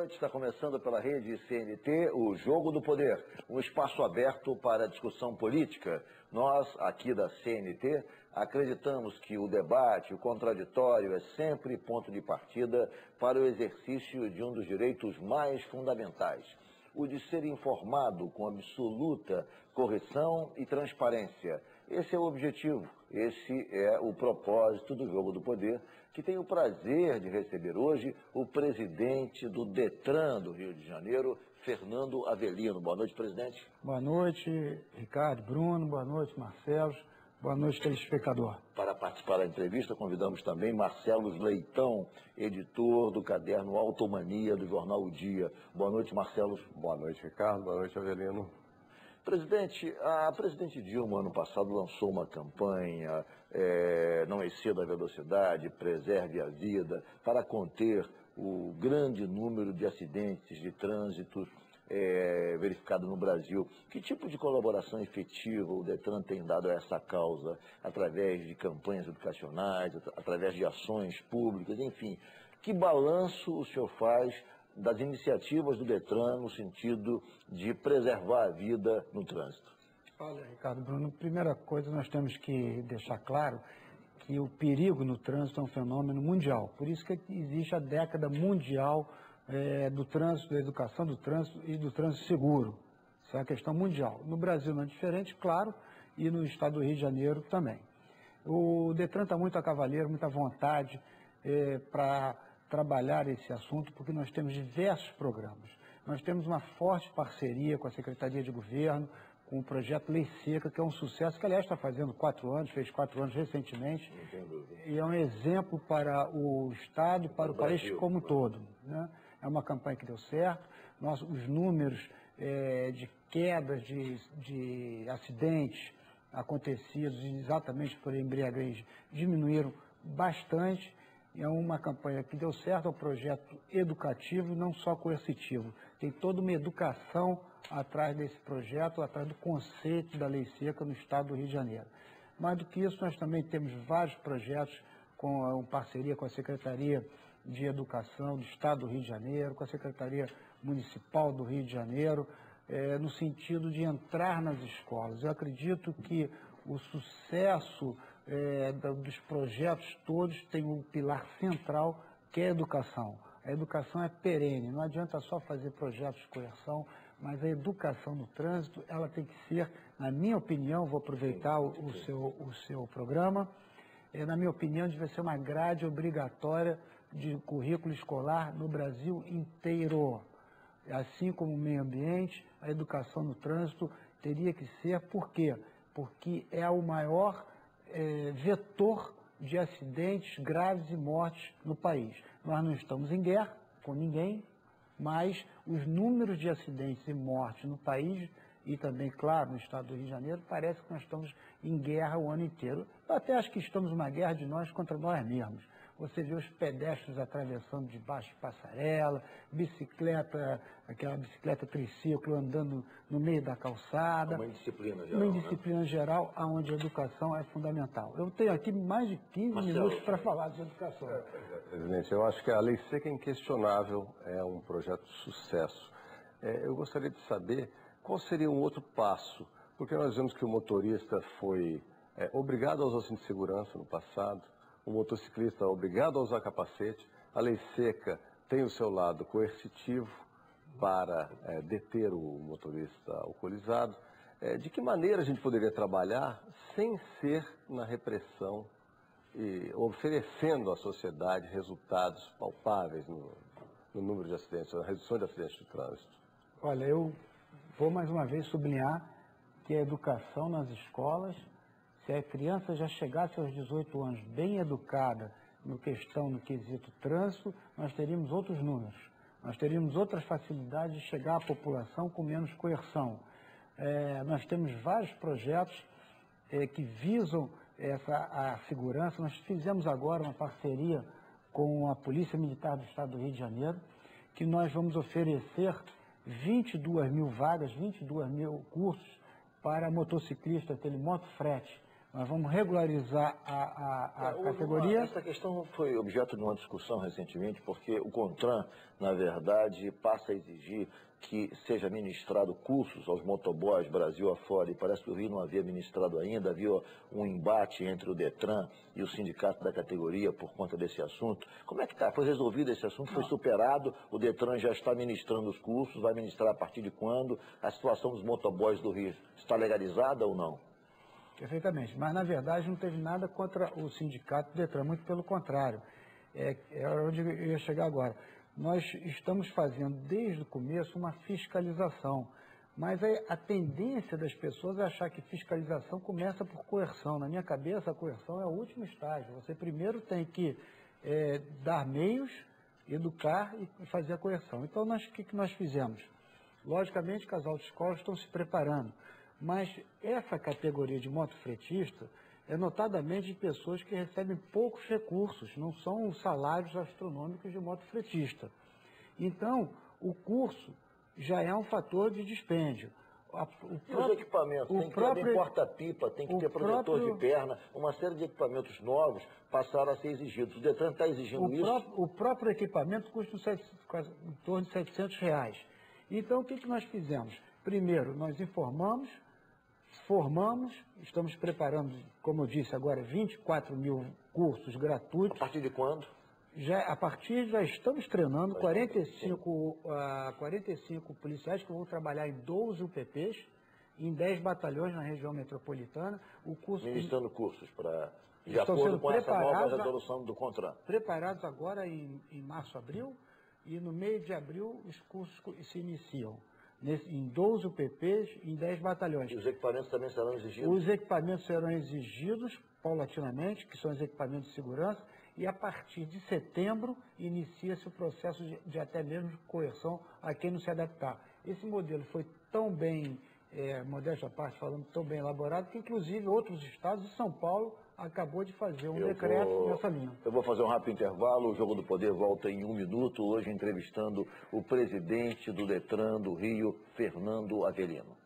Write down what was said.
noite. Está começando pela rede CNT o Jogo do Poder, um espaço aberto para discussão política. Nós, aqui da CNT, acreditamos que o debate, o contraditório, é sempre ponto de partida para o exercício de um dos direitos mais fundamentais o de ser informado com absoluta correção e transparência. Esse é o objetivo, esse é o propósito do Jogo do Poder, que tem o prazer de receber hoje o presidente do DETRAN do Rio de Janeiro, Fernando Avelino. Boa noite, presidente. Boa noite, Ricardo, Bruno, boa noite, Marcelo. Boa noite, telespectador. Para participar da entrevista, convidamos também Marcelo Leitão, editor do caderno Automania do jornal O Dia. Boa noite, Marcelo. Boa noite, Ricardo. Boa noite, Avelino. Presidente, a presidente Dilma, ano passado, lançou uma campanha é, Não exceda a velocidade, preserve a vida, para conter o grande número de acidentes de trânsito é, verificado no Brasil. Que tipo de colaboração efetiva o Detran tem dado a essa causa, através de campanhas educacionais, através de ações públicas, enfim? Que balanço o senhor faz das iniciativas do Detran no sentido de preservar a vida no trânsito? Olha, Ricardo Bruno, primeira coisa nós temos que deixar claro que o perigo no trânsito é um fenômeno mundial. Por isso que existe a década mundial é, do trânsito, da educação do trânsito e do trânsito seguro. Isso é uma questão mundial. No Brasil não é diferente, claro, e no estado do Rio de Janeiro também. O Detran está muito a cavaleiro, muita vontade é, para trabalhar esse assunto, porque nós temos diversos programas. Nós temos uma forte parceria com a Secretaria de Governo, com o projeto Lei Seca, que é um sucesso, que aliás está fazendo quatro anos, fez quatro anos recentemente, e é um exemplo para o Estado e para o, o país como um todo. Né? É uma campanha que deu certo. Nós, os números é, de quedas de, de acidentes acontecidos exatamente por embriaguez diminuíram bastante. É uma campanha que deu certo, é um projeto educativo e não só coercitivo. Tem toda uma educação atrás desse projeto, atrás do conceito da lei seca no estado do Rio de Janeiro. Mais do que isso, nós também temos vários projetos com parceria com a Secretaria de Educação do Estado do Rio de Janeiro, com a Secretaria Municipal do Rio de Janeiro, é, no sentido de entrar nas escolas. Eu acredito que o sucesso é, dos projetos todos tem um pilar central, que é a educação. A educação é perene, não adianta só fazer projetos de coerção, mas a educação no trânsito, ela tem que ser, na minha opinião, vou aproveitar o, o seu, o seu programa, é, na minha opinião, deve ser uma grade obrigatória de currículo escolar no Brasil inteiro. Assim como o meio ambiente, a educação no trânsito teria que ser, por quê? Porque é o maior é, vetor de acidentes graves e mortes no país. Nós não estamos em guerra com ninguém, mas os números de acidentes e mortes no país e também, claro, no estado do Rio de Janeiro, parece que nós estamos em guerra o ano inteiro. Eu até acho que estamos numa guerra de nós contra nós mesmos. Você vê os pedestres atravessando debaixo de passarela, bicicleta, aquela bicicleta triciclo andando no meio da calçada. Uma indisciplina geral. Uma né? indisciplina né? geral onde a educação é fundamental. Eu tenho aqui mais de 15 Marcelo, minutos para falar de educação. É, presidente, eu acho que a Lei Seca é inquestionável, é um projeto de sucesso. É, eu gostaria de saber qual seria um outro passo, porque nós vemos que o motorista foi é, obrigado a usar cinto de segurança no passado, o motociclista é obrigado a usar capacete, a lei seca tem o seu lado coercitivo para é, deter o motorista alcoolizado. É, de que maneira a gente poderia trabalhar sem ser na repressão e oferecendo à sociedade resultados palpáveis no, no número de acidentes, na redução de acidentes de trânsito? Olha, eu vou mais uma vez sublinhar que a educação nas escolas se a criança já chegasse aos 18 anos bem educada no questão, no quesito trânsito, nós teríamos outros números. Nós teríamos outras facilidades de chegar à população com menos coerção. É, nós temos vários projetos é, que visam essa, a segurança. Nós fizemos agora uma parceria com a Polícia Militar do Estado do Rio de Janeiro, que nós vamos oferecer 22 mil vagas, 22 mil cursos para motociclistas, telemoto frete Nós vamos regularizar a, a, a É, categoria. uma- essa questão foi objeto de uma discussão recentemente, porque o CONTRAN, na verdade, passa a exigir que seja ministrado cursos aos motoboys Brasil afora, e parece que o Rio não havia ministrado ainda, havia um embate entre o DETRAN e o sindicato da categoria por conta desse assunto. Como é que está? Foi resolvido esse assunto? Foi superado? O DETRAN já está ministrando os cursos? Vai ministrar a partir de quando? A situação dos motoboys do Rio está legalizada ou não? Perfeitamente. Mas, na verdade, não teve nada contra o sindicato Detran, muito pelo contrário. É, é onde eu ia chegar agora. Nós estamos fazendo, desde o começo, uma fiscalização. Mas a tendência das pessoas é achar que fiscalização começa por coerção. Na minha cabeça, a coerção é o último estágio. Você primeiro tem que é, dar meios, educar e fazer a coerção. Então, o que, que nós fizemos? Logicamente que as autoescolas estão se preparando, mas essa categoria de motofretista é notadamente de pessoas que recebem poucos recursos, não são os salários astronômicos de motofretista. Então, o curso já é um fator de dispêndio. A- o E os próprio- equipamentos? o Tem que próprio- ter porta-pipa, tem que ter protetor próprio- de perna, uma série de equipamentos novos passaram a ser exigidos. O Detran está exigindo O, isso? pró- o próprio equipamento custa sete- quase em torno de 700 reais. Então, o que, que nós fizemos? Primeiro, nós informamos, formamos, estamos preparando, como eu disse agora, 24 mil cursos A gratuitos. partir de quando? Já, a partir já estamos treinando 45, ah, 45 policiais que vão trabalhar em 12 UPPs, em 10 batalhões na região metropolitana. O curso Ministrando cursos para. De acordo com essa nova a- resolução do CONTRAN. preparados agora em, em março, abril, e no meio de abril os cursos se iniciam. Nesse- em 12 UPPs, em 10 batalhões. E os equipamentos também serão exigidos? Os equipamentos serão exigidos paulatinamente, que são os equipamentos de segurança, e a partir de setembro inicia-se o processo de, de até mesmo coerção a quem não se adaptar. Esse modelo foi tão bem, é, modéstia à parte, falando tão bem elaborado, que inclusive outros estados, e São Paulo, acabou de fazer um Eu decreto vou- nessa linha. Eu vou fazer um rápido intervalo. O Jogo do Poder volta em um minuto. Hoje entrevistando o presidente do Detran do Rio, Fernando Avelino.